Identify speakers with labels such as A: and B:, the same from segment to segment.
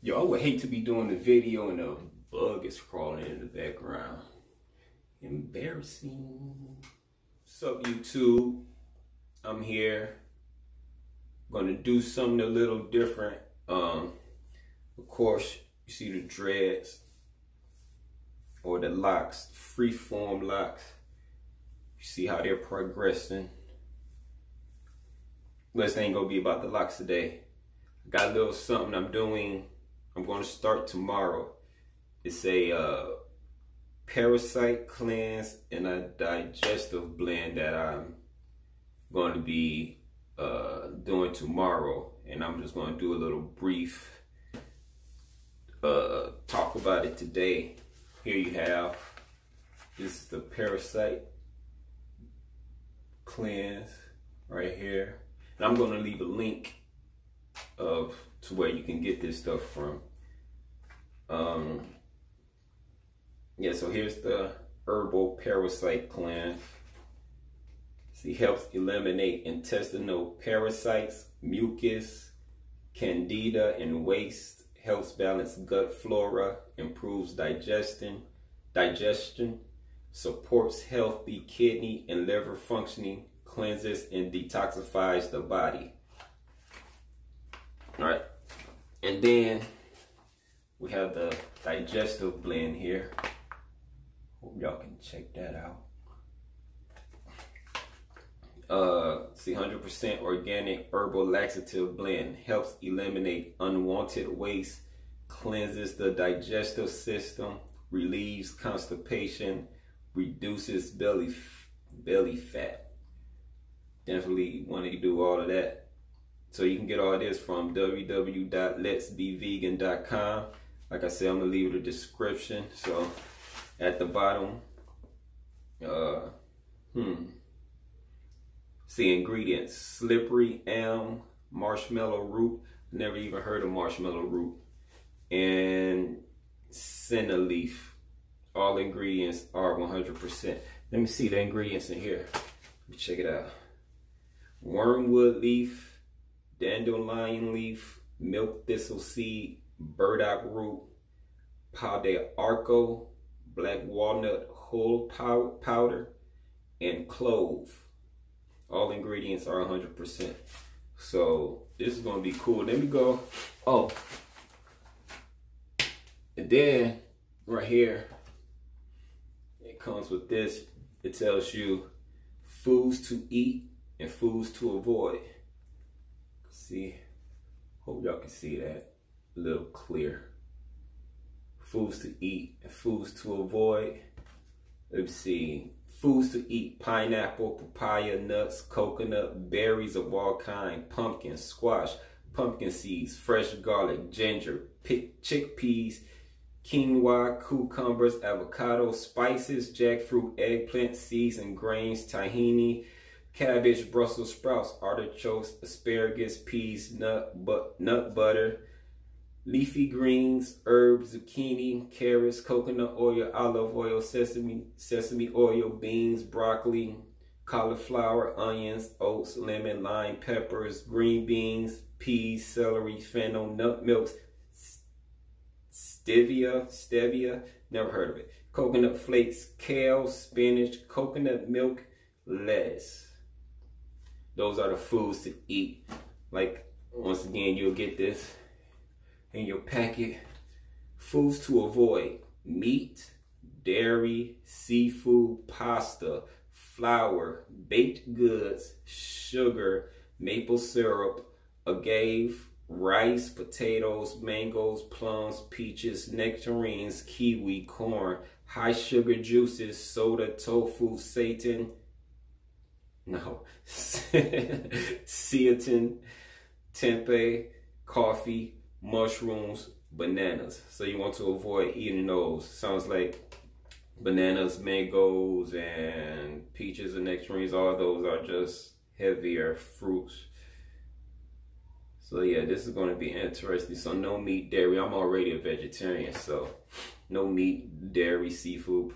A: Yo, I would hate to be doing the video and a bug is crawling in the background. Embarrassing. What's up, YouTube? I'm here. Gonna do something a little different. Um, of course, you see the dreads or the locks, free-form locks. You see how they're progressing. But This ain't gonna be about the locks today. I got a little something I'm doing. I'm gonna start tomorrow. It's a uh, parasite cleanse and a digestive blend that I'm going to be uh, doing tomorrow. And I'm just going to do a little brief uh, talk about it today. Here you have, this is the parasite cleanse right here. And I'm going to leave a link of to where you can get this stuff from. Um, yeah, so here's the herbal parasite cleanse. See, helps eliminate intestinal parasites, mucus, candida, and waste. Helps balance gut flora, improves digestion, digestion, supports healthy kidney and liver functioning, cleanses and detoxifies the body. All right, and then we have the digestive blend here. Hope y'all can check that out. Uh, see, 100% organic herbal laxative blend helps eliminate unwanted waste, cleanses the digestive system, relieves constipation, reduces belly belly fat. Definitely want to do all of that. So you can get all this from www.letsbevegan.com. Like I said, I'm gonna leave the description. So at the bottom, uh, hmm. See ingredients: slippery elm, marshmallow root. Never even heard of marshmallow root, and senna leaf. All ingredients are 100%. Let me see the ingredients in here. Let me check it out. Wormwood leaf, dandelion leaf, milk thistle seed, burdock root, pau d'arco, black walnut hull powder, and clove. All ingredients are 100%. So this is gonna be cool. Let me go. Oh, and then right here, it comes with this. It tells you foods to eat and foods to avoid. See, hope y'all can see that little clear. Foods to eat and foods to avoid. Let's see, foods to eat, pineapple, papaya, nuts, coconut, berries of all kind, pumpkin, squash, pumpkin seeds, fresh garlic, ginger, chickpeas, quinoa, cucumbers, avocado, spices, jackfruit, eggplant, seeds and grains, tahini, cabbage, Brussels sprouts, artichokes, asparagus, peas, nut, but, nut butter, leafy greens, herbs, zucchini, carrots, coconut oil, olive oil, sesame, sesame oil, beans, broccoli, cauliflower, onions, oats, lemon, lime, peppers, green beans, peas, celery, fennel, nut milks, stevia, stevia, never heard of it, coconut flakes, kale, spinach, coconut milk, lettuce. Those are the foods to eat. Like, once again, you'll get this in your packet. Foods to avoid meat, dairy, seafood, pasta, flour, baked goods, sugar, maple syrup, agave, rice, potatoes, mangoes, plums, peaches, nectarines, kiwi, corn, high sugar juices, soda, tofu, seitan, no, seitan, tempeh, coffee, mushrooms, bananas. So you want to avoid eating those. Sounds like bananas, mangoes, and peaches and nectarines. All those are just heavier fruits. So yeah, this is going to be interesting. So no meat, dairy. I'm already a vegetarian, so no meat, dairy, seafood.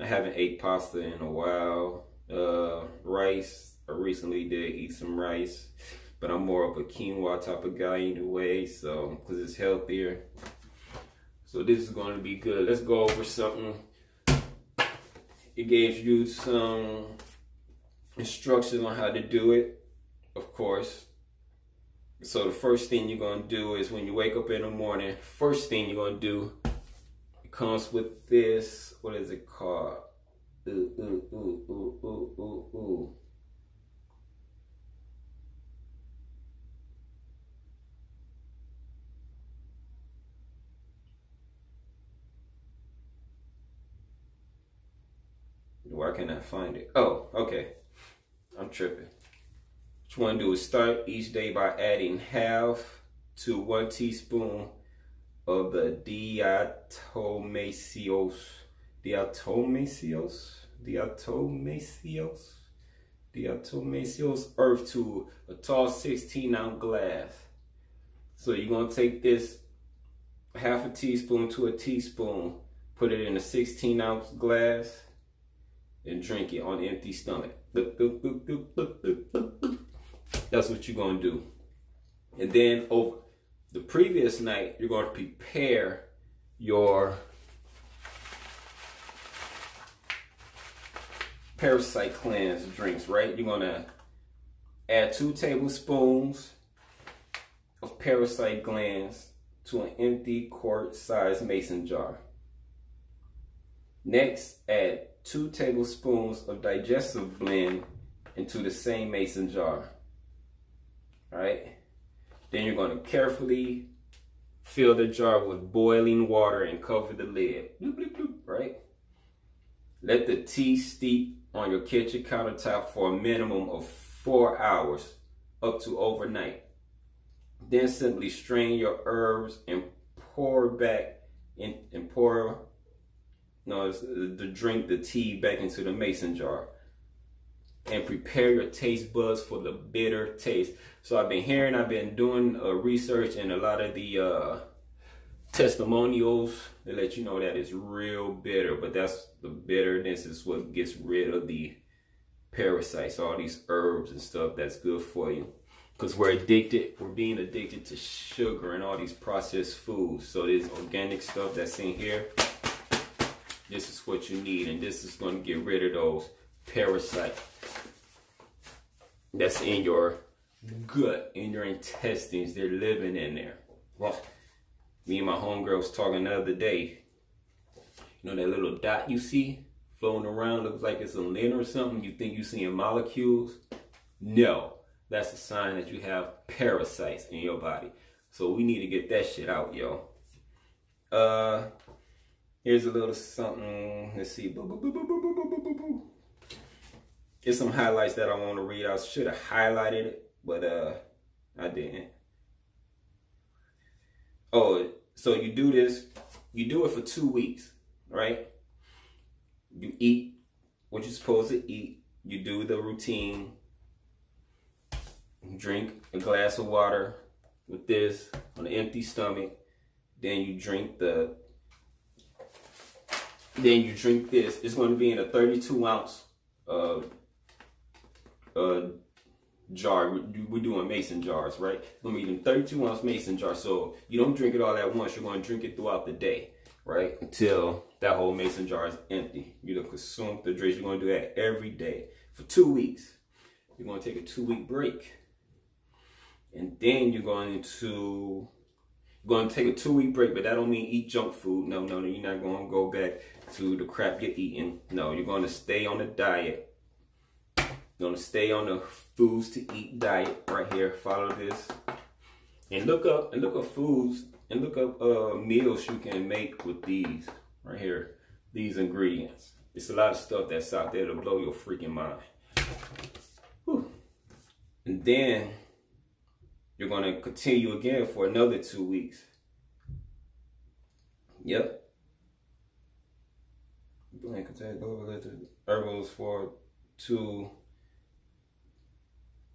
A: I haven't ate pasta in a while. Uh, rice. I recently did eat some rice. But I'm more of a quinoa type of guy anyway, so because it's healthier. So this is going to be good. Let's go over something. It gave you some instructions on how to do it, of course. So the first thing you're going to do is when you wake up in the morning, first thing you're going to do, it comes with this, what is it called? Ooh, ooh, ooh, ooh, ooh, ooh, ooh. Why can't I find it? Oh, okay. I'm tripping. What you want to do is start each day by adding half to one teaspoon of the diatomaceous, diatomaceous, diatomaceous, diatomaceous earth to a tall 16 ounce glass. So you're going to take this half a teaspoon to a teaspoon, put it in a 16 ounce glass, and drink it on empty stomach. That's what you're going to do. And then over the previous night, you're going to prepare your parasite cleanse drinks, right? You're going to add two tablespoons of parasite cleanse to an empty quart sized mason jar. Next, add two tablespoons of digestive blend into the same mason jar. All right. Then you're going to carefully fill the jar with boiling water and cover the lid. Bloop, bloop, bloop, right? Let the tea steep on your kitchen countertop for a minimum of four hours up to overnight. Then simply strain your herbs and pour back in and pour no, the drink the tea back into the mason jar and prepare your taste buds for the bitter taste. So I've been hearing, I've been doing uh, research and a lot of the uh, testimonials they let you know that it's real bitter, but that's the bitterness is what gets rid of the parasites, all these herbs and stuff that's good for you. Because we're addicted, we're being addicted to sugar and all these processed foods. So this organic stuff that's in here, this is what you need. And this is going to get rid of those parasites that's in your gut, in your intestines. They're living in there. Well, me and my homegirl was talking the other day. You know that little dot you see floating around, looks like it's a lint or something. You think you're seeing molecules? No, that's a sign that you have parasites in your body. So we need to get that shit out, yo. Uh, here's a little something. Let's see. Here's some highlights that I want to read. I should have highlighted it, but uh, I didn't. Oh, so you do this, you do it for two weeks, right? You eat what you're supposed to eat. You do the routine. Drink a glass of water with this on an empty stomach. Then you drink the, then you drink this. It's going to be in a 32 ounce uh, uh, jar. We're doing mason jars, right? We're gonna be in 32 ounce mason jar. So you don't drink it all at once. You're gonna drink it throughout the day, right? Until that whole mason jar is empty. You don't consume the drinks. You're gonna do that every day for two weeks. You're gonna take a two week break. And then you're going to you're going to take a two week break, but that don't mean eat junk food. No, no, no. You're not going to go back to the crap you're eating. No, you're going to stay on the diet Gonna stay on the foods to eat diet right here. Follow this. And look up and look up foods and look up uh, meals you can make with these right here. These ingredients. It's a lot of stuff that's out there to blow your freaking mind. Whew. And then you're gonna continue again for another two weeks. Yep. Blank herbals for two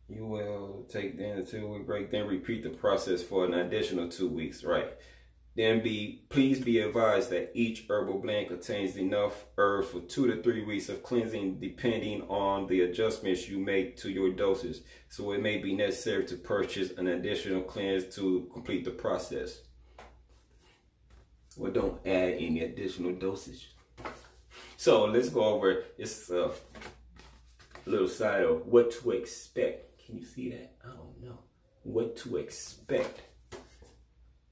A: you will take then a two week break, then repeat the process for an additional two weeks, right? Then be please be advised that each herbal blend contains enough herbs for two to three weeks of cleansing depending on the adjustments you make to your doses. So it may be necessary to purchase an additional cleanse to complete the process. Well, don't add any additional dosage. So let's go over this uh, little side of what to expect. Can you see that? I don't know. What to expect.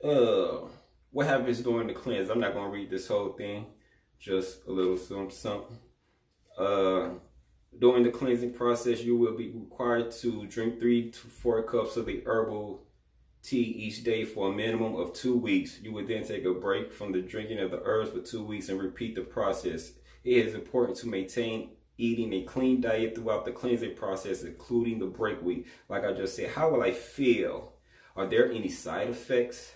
A: Uh, what happens during the cleanse? I'm not going to read this whole thing. Just a little something, something. Uh, during the cleansing process, you will be required to drink three to four cups of the herbal tea each day for a minimum of two weeks. You would then take a break from the drinking of the herbs for two weeks and repeat the process. It is important to maintain eating a clean diet throughout the cleansing process, including the break week. Like I just said, how will I feel? Are there any side effects?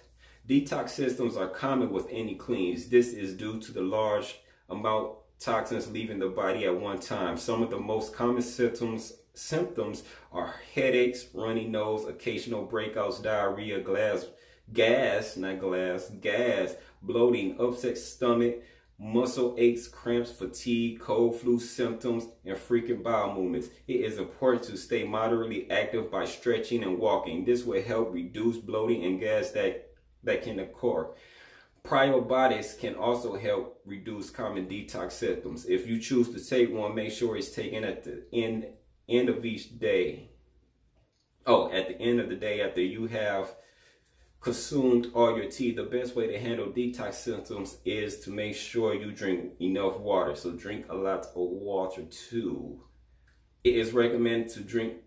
A: Detox systems are common with any cleans. This is due to the large amount toxins leaving the body at one time. Some of the most common symptoms symptoms are headaches, runny nose, occasional breakouts, diarrhea, glass, gas, not glass, gas, bloating, upset stomach, muscle aches, cramps, fatigue, cold flu symptoms, and frequent bowel movements. It is important to stay moderately active by stretching and walking. This will help reduce bloating and gas that that can occur. Probiotics can also help reduce common detox symptoms. If you choose to take one, make sure it's taken at the end, end of each day. Oh, at the end of the day after you have consumed all your tea, the best way to handle detox symptoms is to make sure you drink enough water. So drink a lot of water too. It is recommended to drink,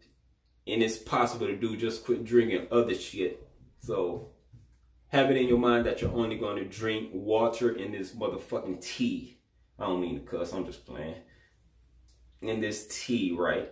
A: and it's possible to do, just quit drinking other shit. So have it in your mind that you're only going to drink water in this motherfucking tea. I don't mean to cuss, I'm just playing. In this tea, right?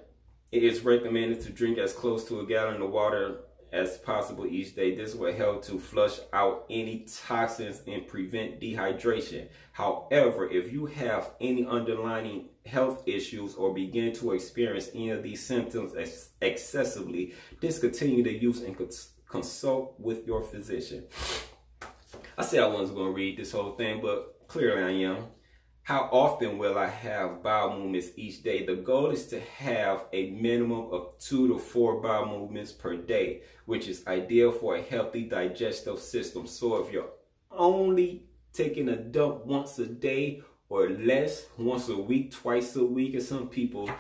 A: It is recommended to drink as close to a gallon of water as possible each day. This will help to flush out any toxins and prevent dehydration. However, if you have any underlying health issues or begin to experience any of these symptoms ex excessively, discontinue the use and consult with your physician. I said I wasn't going to read this whole thing, but clearly I am. How often will I have bowel movements each day? The goal is to have a minimum of two to four bowel movements per day, which is ideal for a healthy digestive system. So if you're only taking a dump once a day or less, once a week, twice a week, and some people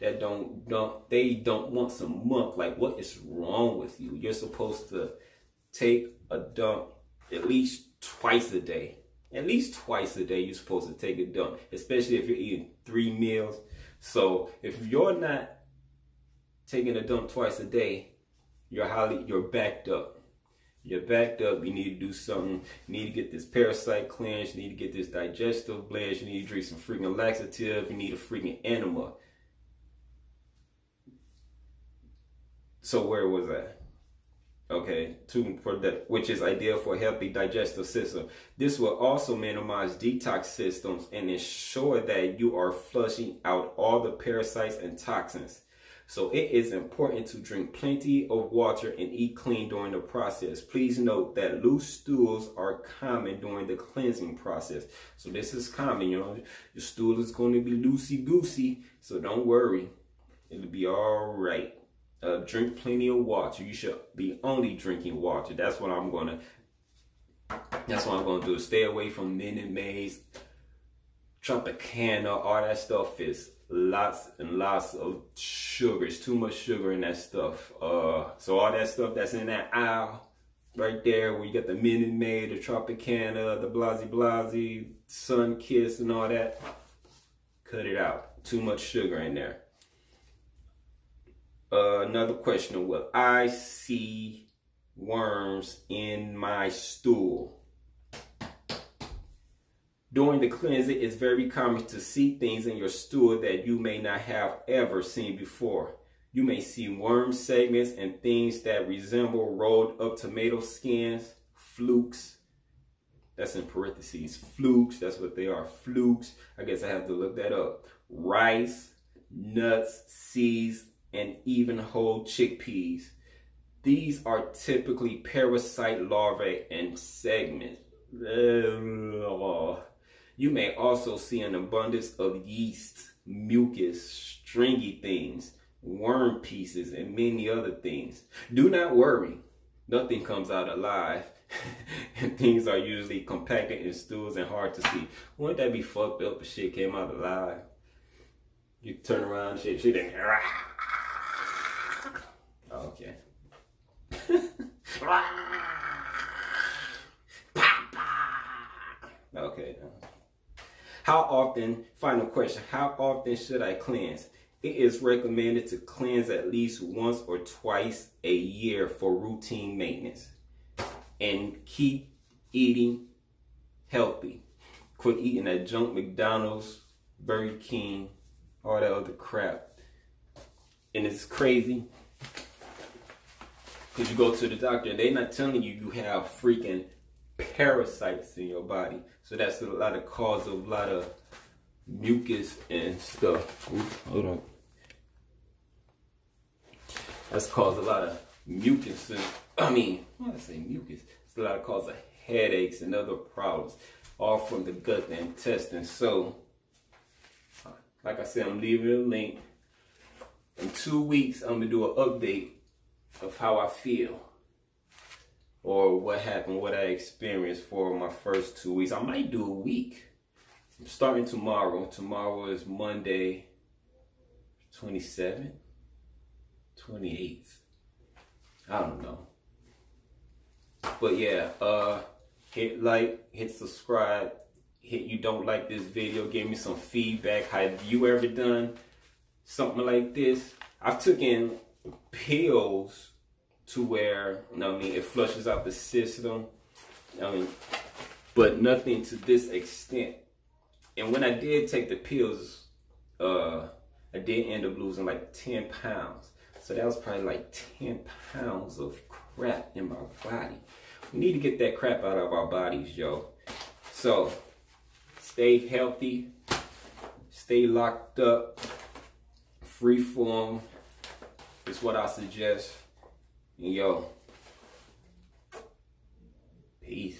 A: that don't don't they don't want some muck. Like what is wrong with you? You're supposed to take a dump at least twice a day. At least twice a day you're supposed to take a dump, especially if you're eating three meals. So if you're not taking a dump twice a day, you're highly you're backed up. You're backed up. You need to do something. You need to get this parasite cleansed. You need to get this digestive blend. You need to drink some freaking laxative. You need a freaking enema. So where was I? Okay, to for that, which is ideal for healthy digestive system. This will also minimize detox systems and ensure that you are flushing out all the parasites and toxins. So it is important to drink plenty of water and eat clean during the process. Please note that loose stools are common during the cleansing process. So this is common, you know, your stool is going to be loosey goosey. So don't worry, it'll be all right. Uh, drink plenty of water. You should be only drinking water. That's what I'm gonna. That's what I'm gonna do. Stay away from Minute Maids, Tropicana. All that stuff is lots and lots of sugar. It's too much sugar in that stuff. Uh, so all that stuff that's in that aisle right there, where you got the Minute Maid, the Tropicana, the Blasey Blasey, Sunkist, and all that. Cut it out. Too much sugar in there. Uh, another question, will I see worms in my stool? During the cleansing, it's very common to see things in your stool that you may not have ever seen before. You may see worm segments and things that resemble rolled up tomato skins, flukes. That's in parentheses. Flukes, that's what they are. Flukes. I guess I have to look that up. Rice, nuts, seeds, and even whole chickpeas. These are typically parasite larvae and segments. You may also see an abundance of yeast, mucus, stringy things, worm pieces, and many other things. Do not worry. Nothing comes out alive. and things are usually compacted in stools and hard to see. Wouldn't that be fucked up if shit came out alive? You turn around, shit, shit, and okay. Okay. How often, final question, how often should I cleanse? It is recommended to cleanse at least once or twice a year for routine maintenance. And keep eating healthy. Quit eating that junk McDonald's, Burger King, all that other crap. And it's crazy because you go to the doctor they're not telling you you have freaking parasites in your body. So that's a lot of cause of a lot of mucus and stuff. Hold on. That's caused a lot of mucus and I mean, did I say mucus? It's a lot of cause of headaches and other problems, all from the gut and intestine. So, like I said, I'm leaving a link. In two weeks, I'm gonna do an update of how I feel or what happened, what I experienced for my first two weeks. I might do a week. I'm starting tomorrow. Tomorrow is Monday, 27th, 28th. I don't know. But yeah, uh, hit like, hit subscribe, hit you don't like this video, give me some feedback. Have you ever done something like this? I've taken pills to where, you know I mean, it flushes out the system. I mean, but nothing to this extent. And when I did take the pills, uh, I did end up losing like 10 pounds. So that was probably like 10 pounds of crap in my body. We need to get that crap out of our bodies, yo. So stay healthy, stay locked up, free form it's what I suggest. And yo, peace.